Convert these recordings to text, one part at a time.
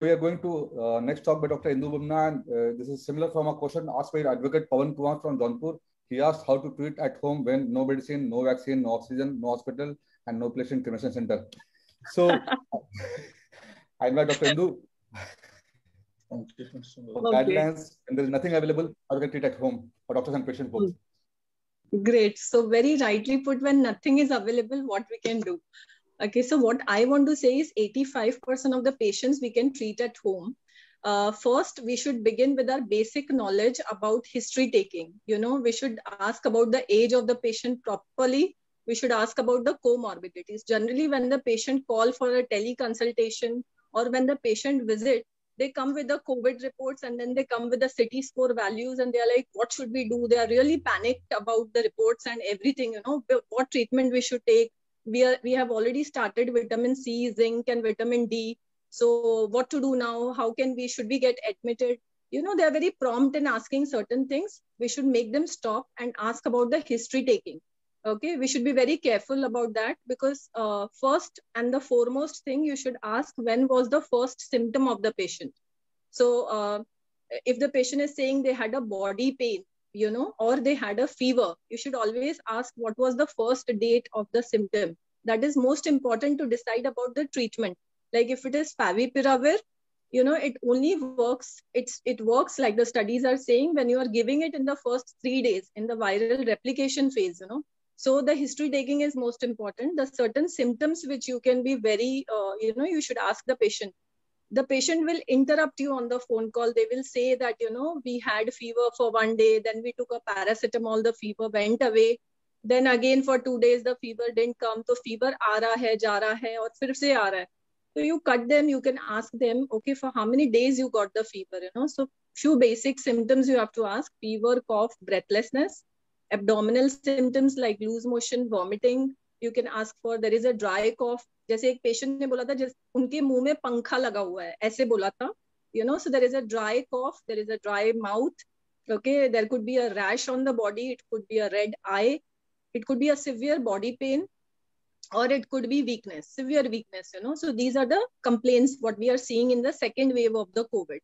we are going to uh, next talk by Dr. Indu Bubna, and uh, this is similar from a question asked by Advocate Pawan Kumar from Jaunpur. He asked how to treat at home when no medicine, no vaccine, no oxygen, no hospital, and no patient cremation center. So, I invite Dr. Indu. Okay. Guidelines, and there is nothing available, how you can treat at home for doctors and patients both. Great. So very rightly put, when nothing is available, what we can do. Okay, so what I want to say is 85% of the patients we can treat at home. Uh, first, we should begin with our basic knowledge about history taking. You know, we should ask about the age of the patient properly. We should ask about the comorbidities. Generally, when the patient call for a teleconsultation or when the patient visit, they come with the COVID reports and then they come with the CT score values and they're like, what should we do? They are really panicked about the reports and everything, you know, what treatment we should take we are we have already started vitamin c zinc and vitamin d. So what to do now? How can we should we get admitted? You know they are very prompt in asking certain things. We should make them stop and ask about the history taking. Okay we should be very careful about that because uh, first and the foremost thing you should ask when was the first symptom of the patient? So uh, if the patient is saying they had a body pain you know, or they had a fever, you should always ask what was the first date of the symptom. That is most important to decide about the treatment. Like if it is favipiravir, you know, it only works, it's it works like the studies are saying when you are giving it in the first three days in the viral replication phase, you know. So the history taking is most important. The certain symptoms which you can be very, uh, you know, you should ask the patient the patient will interrupt you on the phone call. They will say that you know we had fever for one day then we took a paracetamol the fever went away. Then again for two days the fever didn't come. So fever aa hai ja raha hai aur fir se hai. So you cut them you can ask them okay for how many days you got the fever you know? So few basic symptoms you have to ask. Fever cough breathlessness abdominal symptoms like loose motion vomiting. You can ask for there is a dry cough जैसे एक patient ने बोला था उनके मुँह में पंखा लगा हुआ है, ऐसे बोला था you know so there is a dry cough there is a dry mouth okay there could be a rash on the body it could be a red eye it could be a severe body pain or it could be weakness severe weakness you know so these are the complaints what we are seeing in the second wave of the covid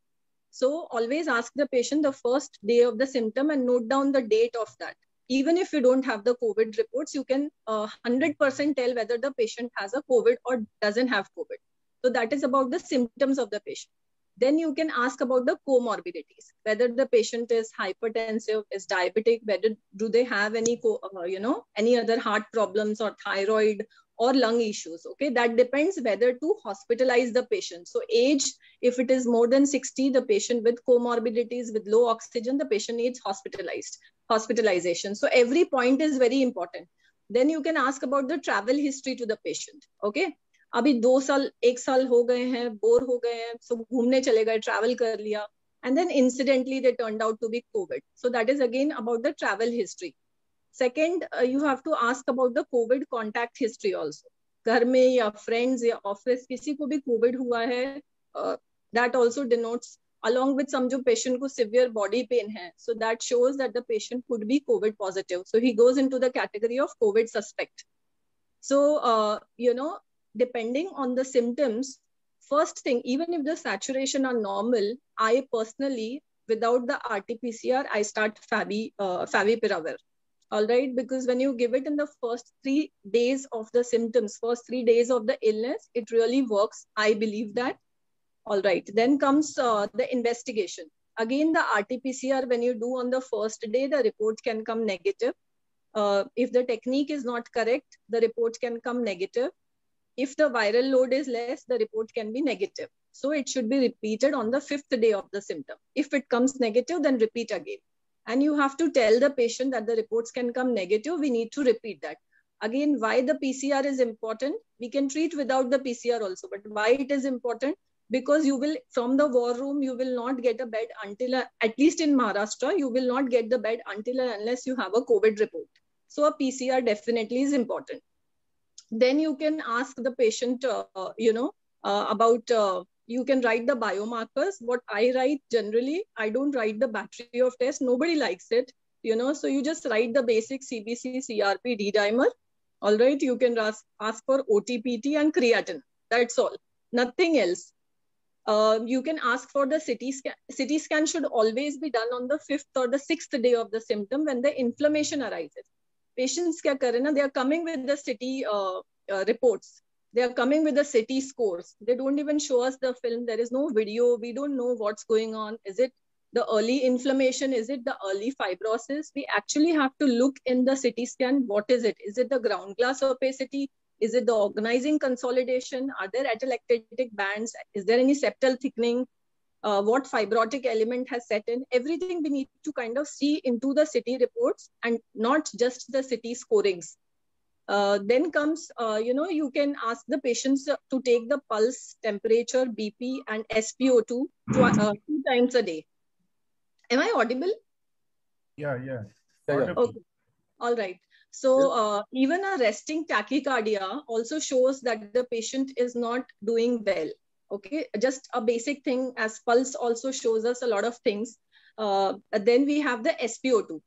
so always ask the patient the first day of the symptom and note down the date of that even if you don't have the COVID reports, you can uh, 100% tell whether the patient has a COVID or doesn't have COVID. So that is about the symptoms of the patient. Then you can ask about the comorbidities, whether the patient is hypertensive, is diabetic, whether do they have any, uh, you know, any other heart problems or thyroid or lung issues. Okay, that depends whether to hospitalize the patient. So age, if it is more than 60, the patient with comorbidities with low oxygen, the patient needs hospitalized, hospitalization. So every point is very important. Then you can ask about the travel history to the patient. Okay. अभी दो साल एक साल हो गए हैं bore हो गए हैं सो घूमने चले गए ट्रैवल कर लिया and then incidentally they turned out to be covid so that is again about the travel history second uh, you have to ask about the covid contact history also घर में या फ्रेंड्स या office किसी को भी Covid हुआ है that also denotes along with some jo patient ko severe body pain hai so that shows that the patient could be covid positive. So he goes into the category of covid suspect. So uh, you know depending on the symptoms first thing even if the saturation are normal i personally without the rt-pcr i start Fabi uh, favipiravir all right because when you give it in the first three days of the symptoms first three days of the illness it really works. I believe that all right. Then comes uh, the investigation. Again the rt-pcr when you do on the first day the report can come negative. Uh, if the technique is not correct the report can come negative. If the viral load is less the report can be negative. So it should be repeated on the fifth day of the symptom. If it comes negative then repeat again. And you have to tell the patient that the reports can come negative. We need to repeat that. Again why the pcr is important? We can treat without the pcr also but why it is important because you will from the war room you will not get a bed until at least in maharashtra you will not get the bed until unless you have a covid report. So a pcr definitely is important. Then you can ask the patient uh, you know uh, about uh, you can write the biomarkers. What i write generally i don't write the battery of tests nobody likes it you know. So you just write the basic cbc crp d dimer all right you can ask, ask for otpt and creatinine. That's all. Nothing else uh, you can ask for the CT scan. CT scan should always be done on the fifth or the sixth day of the symptom when the inflammation arises. Patients kya kare na, they are coming with the CT uh, uh, reports. They are coming with the CT scores. They don't even show us the film. There is no video. We don't know what's going on. Is it the early inflammation? Is it the early fibrosis? We actually have to look in the CT scan. What is it? Is it the ground glass opacity? Is it the organizing consolidation? Are there atelectatic bands? Is there any septal thickening? Uh, what fibrotic element has set in? Everything we need to kind of see into the CT reports and not just the CT scorings. Uh, then comes, uh, you know, you can ask the patients to take the pulse, temperature, BP, and SpO2 tw uh, two times a day. Am I audible? Yeah, yeah. Yeah, yeah. Okay. All right. So uh, even a resting tachycardia also shows that the patient is not doing well. Okay, just a basic thing as pulse also shows us a lot of things. Uh, then we have the SpO2.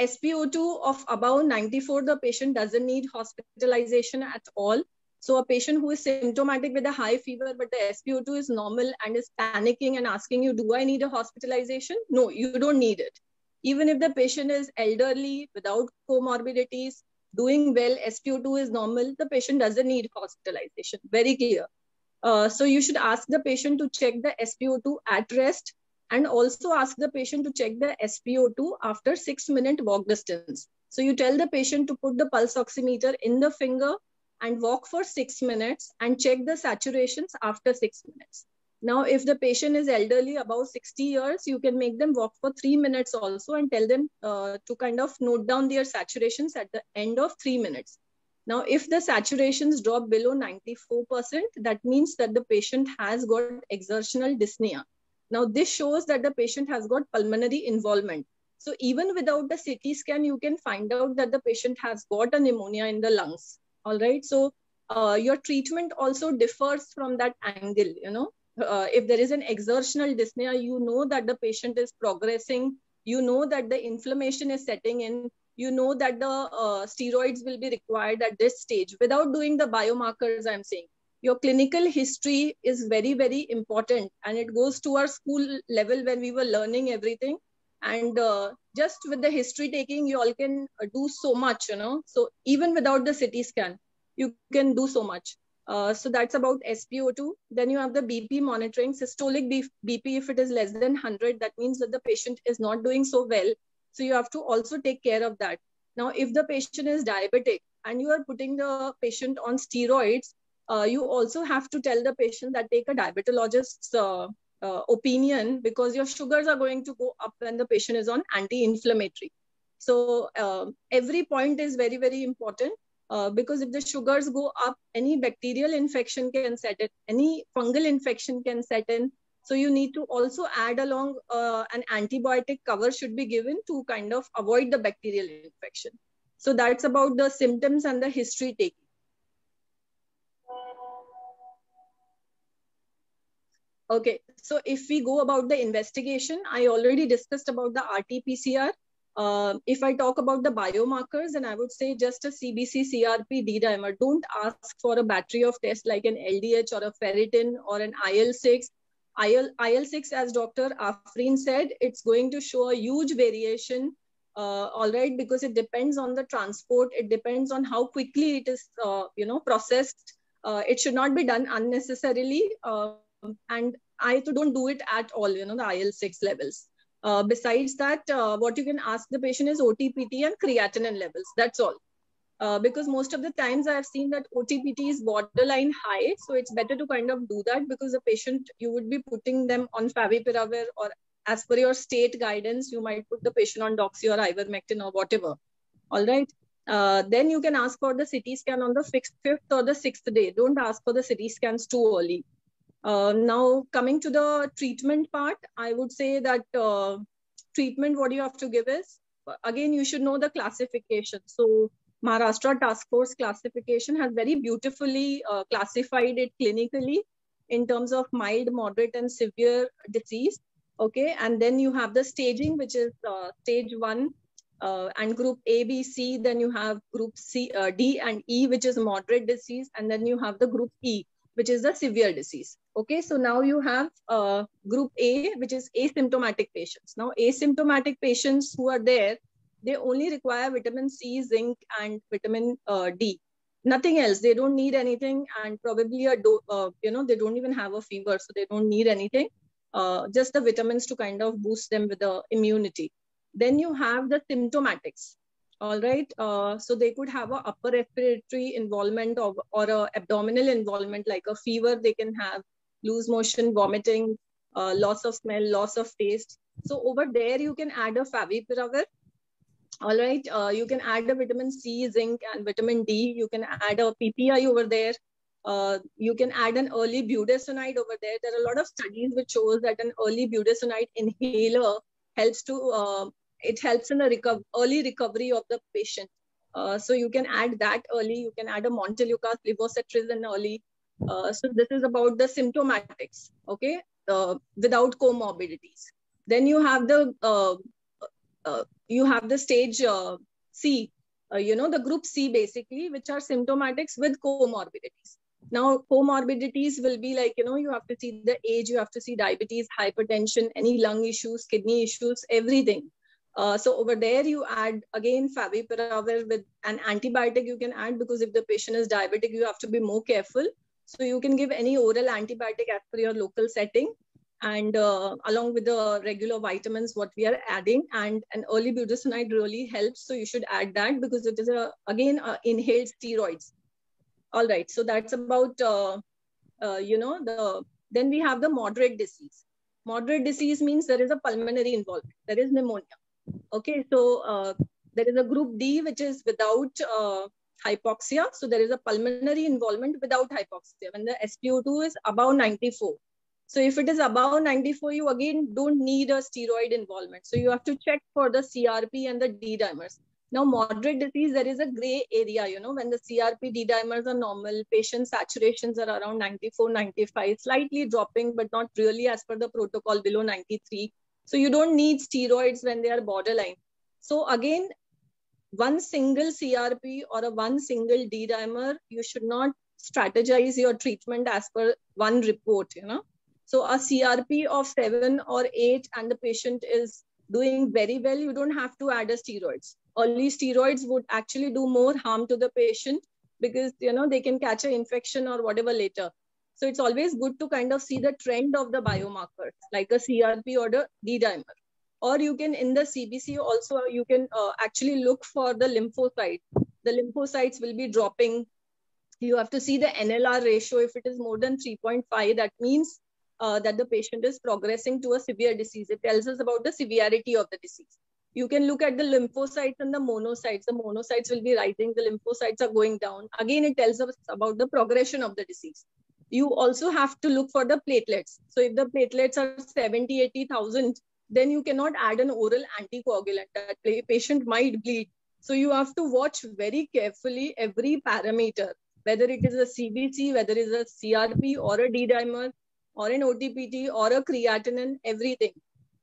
SpO2 of above 94, the patient doesn't need hospitalization at all. So a patient who is symptomatic with a high fever, but the SpO2 is normal and is panicking and asking you, do I need a hospitalization? No, you don't need it. Even if the patient is elderly, without comorbidities, doing well, SpO2 is normal, the patient doesn't need hospitalization. Very clear. Uh, so you should ask the patient to check the SpO2 at rest and also ask the patient to check the SpO2 after six minute walk distance. So you tell the patient to put the pulse oximeter in the finger and walk for six minutes and check the saturations after six minutes. Now, if the patient is elderly, about 60 years, you can make them walk for three minutes also and tell them uh, to kind of note down their saturations at the end of three minutes. Now, if the saturations drop below 94%, that means that the patient has got exertional dyspnea. Now, this shows that the patient has got pulmonary involvement. So even without the CT scan, you can find out that the patient has got a pneumonia in the lungs. All right. So uh, your treatment also differs from that angle. You know, uh, if there is an exertional dyspnea, you know that the patient is progressing. You know that the inflammation is setting in. You know that the uh, steroids will be required at this stage without doing the biomarkers. I'm saying your clinical history is very very important and it goes to our school level when we were learning everything and uh, just with the history taking you all can uh, do so much you know so even without the ct scan you can do so much uh, so that's about SpO2. Then you have the BP monitoring, systolic BP. If it is less than 100, that means that the patient is not doing so well. So you have to also take care of that. Now, if the patient is diabetic and you are putting the patient on steroids, uh, you also have to tell the patient that take a diabetologist's uh, uh, opinion because your sugars are going to go up when the patient is on anti-inflammatory. So uh, every point is very, very important uh, because if the sugars go up, any bacterial infection can set in, any fungal infection can set in. So you need to also add along uh, an antibiotic cover should be given to kind of avoid the bacterial infection. So that's about the symptoms and the history taking. Okay, so if we go about the investigation, I already discussed about the RT-PCR. Uh, if I talk about the biomarkers, and I would say just a CBC, CRP, D-dimer. Don't ask for a battery of tests like an LDH or a ferritin or an IL-6. IL, IL-6, as Dr. Afreen said, it's going to show a huge variation, uh, all right, because it depends on the transport. It depends on how quickly it is, uh, you know, processed. Uh, it should not be done unnecessarily. Uh, and I don't do it at all, you know, the IL-6 levels. Uh, besides that, uh, what you can ask the patient is OTPT and creatinine levels. That's all. Uh, because most of the times I've seen that OTPT is borderline high. So it's better to kind of do that because the patient, you would be putting them on favipiravir or as per your state guidance, you might put the patient on doxy or ivermectin or whatever. All right. Uh, then you can ask for the CT scan on the fifth, fifth or the sixth day. Don't ask for the CT scans too early. Uh, now, coming to the treatment part, I would say that uh, treatment, what you have to give is, again, you should know the classification. So Maharashtra Task Force classification has very beautifully uh, classified it clinically in terms of mild, moderate, and severe disease. Okay, and then you have the staging, which is uh, stage one, uh, and group A, B, C. Then you have group C, uh, D, and E, which is moderate disease, and then you have the group E, which is the severe disease. Okay, so now you have uh, group A, which is asymptomatic patients. Now, asymptomatic patients who are there, they only require vitamin C, zinc, and vitamin uh, D. Nothing else. They don't need anything, and probably a do- uh, you know they don't even have a fever, so they don't need anything. Uh, just the vitamins to kind of boost them with the immunity. Then you have the symptomatics all right uh, so they could have a upper respiratory involvement of, or a abdominal involvement like a fever they can have loose motion vomiting uh, loss of smell loss of taste. So over there you can add a favipiravir. All right uh, you can add a vitamin c zinc and vitamin d. You can add a ppi over there. Uh, you can add an early budesonide over there. There are a lot of studies which shows that an early budesonide inhaler helps to uh, it helps in the reco- early recovery of the patient. Uh, so you can add that early. You can add a Montelukast levocetirizine early. Uh, so this is about the symptomatics, okay, uh, without comorbidities. Then you have the uh, uh, you have the stage uh, C, you know, the group C basically, which are symptomatics with comorbidities. Now, comorbidities will be like, you know, you have to see the age, you have to see diabetes, hypertension, any lung issues, kidney issues, everything. Uh, so over there, you add again favipiravir with an antibiotic you can add because if the patient is diabetic, you have to be more careful. So you can give any oral antibiotic as per your local setting and uh, along with the regular vitamins what we are adding. And an early budesonide really helps so you should add that because it is a again uh, inhaled steroids. All right so that's about uh, uh, you know the then we have the moderate disease. Moderate disease means there is a pulmonary involvement. There is pneumonia Okay, so uh, there is a group D which is without uh, hypoxia. So there is a pulmonary involvement without hypoxia when the SpO2 is above 94. So if it is above 94, you again don't need a steroid involvement. So you have to check for the CRP and the D dimers. Now, moderate disease, there is a gray area, you know, when the CRP D dimers are normal, patient saturations are around 94, 95, slightly dropping, but not really as per the protocol below 93. So you don't need steroids when they are borderline. So again, one single CRP or a one single D dimer, you should not strategize your treatment as per one report, you know. So a CRP of seven or eight and the patient is doing very well, you don't have to add a steroids. Early steroids would actually do more harm to the patient because, you know, they can catch an infection or whatever later. So it's always good to kind of see the trend of the biomarkers like a CRP or the D dimer. Or you can in the CBC also, you can uh, actually look for the lymphocyte. The lymphocytes will be dropping. You have to see the NLR ratio. If it is more than 3.5, that means uh, that the patient is progressing to a severe disease. It tells us about the severity of the disease. You can look at the lymphocytes and the monocytes. The monocytes will be rising, the lymphocytes are going down. Again, it tells us about the progression of the disease you also have to look for the platelets. So if the platelets are 70, 80,000, then you cannot add an oral anticoagulant. That patient might bleed. So you have to watch very carefully every parameter, whether it is a CBC, whether it is a CRP or a D-dimer or an OTPT or a creatinine, everything.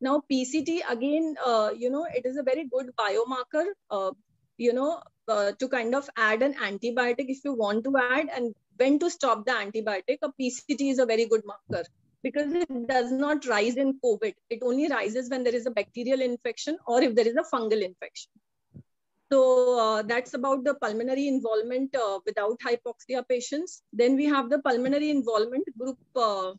Now PCT, again, uh, you know, it is a very good biomarker, uh, you know, uh, to kind of add an antibiotic if you want to add and when to stop the antibiotic, a PCT is a very good marker because it does not rise in COVID. It only rises when there is a bacterial infection or if there is a fungal infection. So uh, that's about the pulmonary involvement uh, without hypoxia patients. Then we have the pulmonary involvement group uh,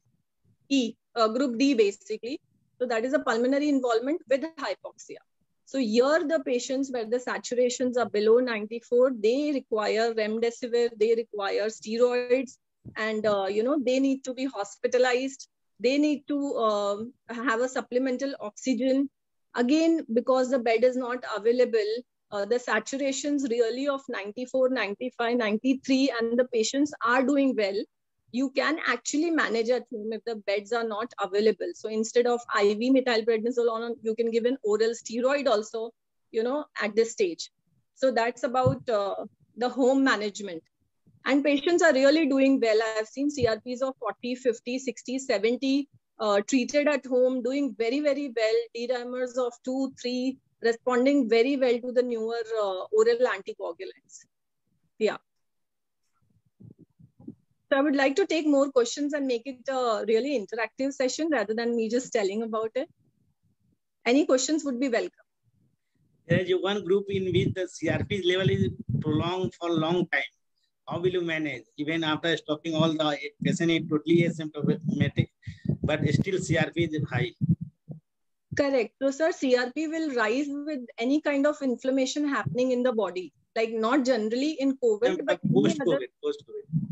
E, uh, group D basically. So that is a pulmonary involvement with hypoxia. So here the patients where the saturations are below 94, they require remdesivir, they require steroids, and uh, you know they need to be hospitalized. They need to um, have a supplemental oxygen. Again, because the bed is not available, uh, the saturations really of 94, 95, 93, and the patients are doing well you can actually manage at home if the beds are not available. So instead of IV methylprednisolone, you can give an oral steroid also, you know, at this stage. So that's about uh, the home management. And patients are really doing well. I've seen CRPs of 40, 50, 60, 70 uh, treated at home, doing very, very well. D-dimers of 2, 3, responding very well to the newer uh, oral anticoagulants. Yeah. So I would like to take more questions and make it a really interactive session rather than me just telling about it. Any questions would be welcome. There is one group in which the CRP level is prolonged for a long time. How will you manage? Even after stopping all the patient is totally asymptomatic, but still CRP is high. Correct. So, sir, CRP will rise with any kind of inflammation happening in the body. Like not generally in COVID, but post other- COVID, post COVID.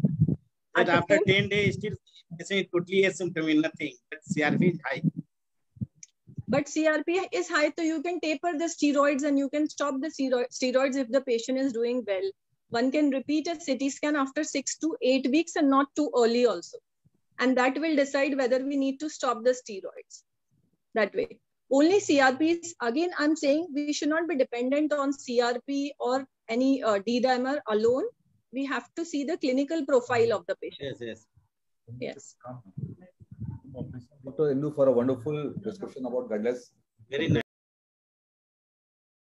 But At after 10 days, still patient totally asymptomatic, nothing. But CRP is high. But CRP is high, so you can taper the steroids and you can stop the steroids if the patient is doing well. One can repeat a CT scan after six to eight weeks and not too early also. And that will decide whether we need to stop the steroids that way. Only CRPs, again, I'm saying we should not be dependent on CRP or any uh, D-dimer alone. We have to see the clinical profile of the patient. Yes, yes. Yes. Dr. Indu for a wonderful discussion about guidelines. Very nice.